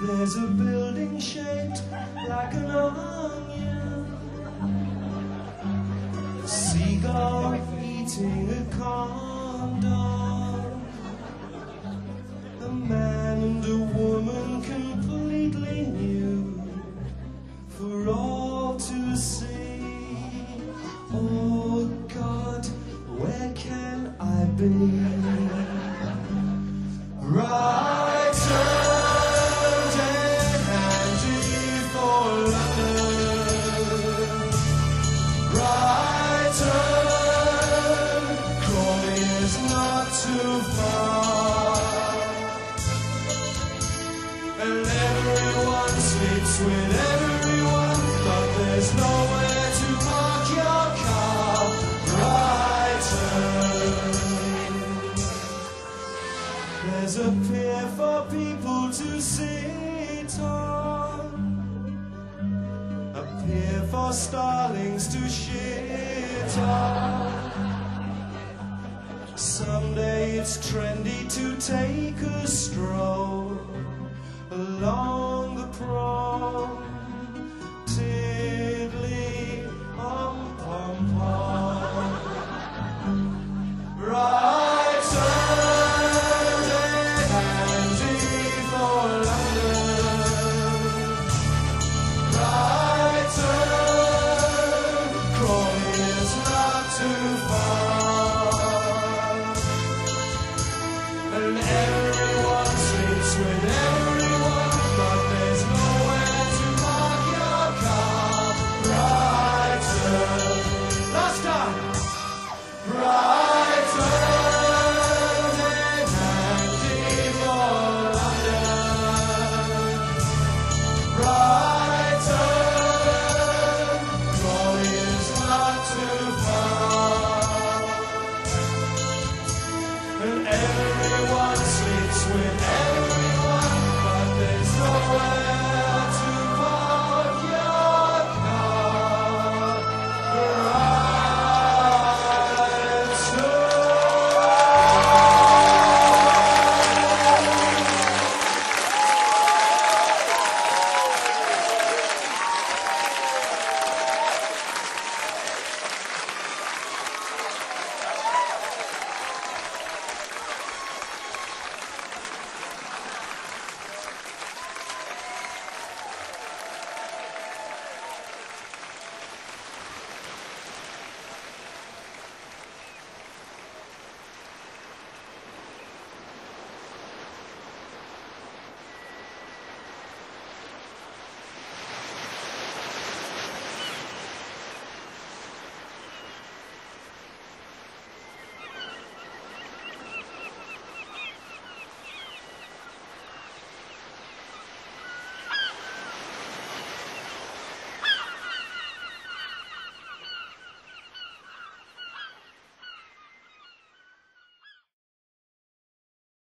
There's a building shaped like an onion. A seagull eating a condom. A man and a woman completely new for all to see. For starlings to shit on. Someday it's trendy to take a stroll along the prom.